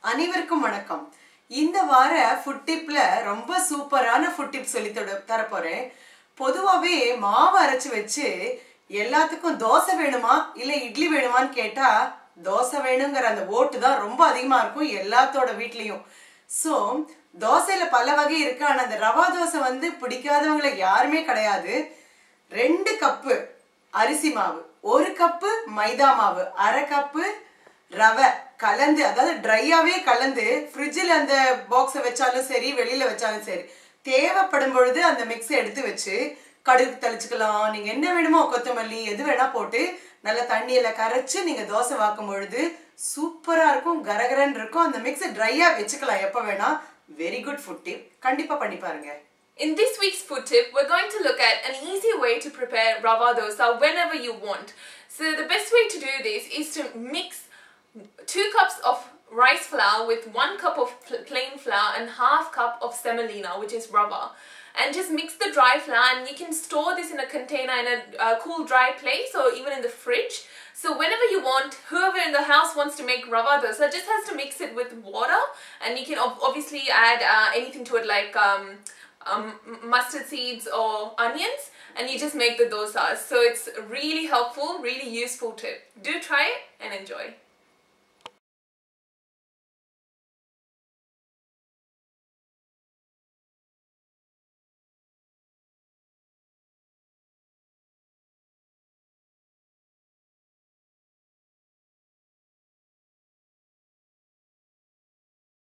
அனைவருக்கும் வணக்கம். இந்த வார ஃபுட் டிப்ல ரொம்ப சூப்பரான ஃபுட் டிப் சொல்லி தர- தரப்போறேன். பொதுவாகவே மாவு அரைச்சி வச்சு எல்லாத்துக்கும் தோசை வேணுமா? இல்லை இட்லி வேணுமான்னு கேட்டா தோசை வேணுங்கிற அந்த ஓட்டு தான் ரொம்ப அதிகமாக இருக்கும் எல்லாத்தோட வீட்லேயும். ஸோ தோசையில பல வகை இருக்கு. ஆனால் அந்த ரவா தோசை வந்து பிடிக்காதவங்களை யாருமே கிடையாது. ரெண்டு கப்பு அரிசி மாவு ஒரு கப்பு மைதா மாவு அரை கப்பு ரவை கலந்து அதாவது ட்ரையாகவே கலந்து ஃப்ரிட்ஜில் அந்த பாக்ஸை வச்சாலும் சரி வெளியில் வச்சாலும் சரி தேவைப்படும் பொழுது அந்த மிக்ஸை எடுத்து வச்சு கடுகு தெளிச்சுக்கலாம். நீங்கள் என்ன வேணுமோ கொத்தமல்லி எது வேணால் போட்டு நல்லா தண்ணியில் கரைச்சி நீங்கள் தோசை வாக்கும் பொழுது சூப்பராக இருக்கும் கரகரன்னு இருக்கும். அந்த மிக்ஸை ட்ரையாக வச்சுக்கலாம். எப்போ வேணால் வெரி குட் ஃபுட் டிப் கண்டிப்பாக பண்ணி பாருங்க. In this week's food tip, we're going to look at an easy way to prepare rava dosa whenever you want. So the best way to do this is to mix two cups of rice flour with one cup of plain flour and half cup of semolina, which is rava. And just mix the dry flour and you can store this in a container in a uh, cool dry place or even in the fridge. So whenever you want, whoever in the house wants to make rava dosa just has to mix it with water and you can ob- obviously add uh, anything to it like um, um, mustard seeds or onions and you just make the dosas. So it's really helpful, really useful tip. Do try it and enjoy.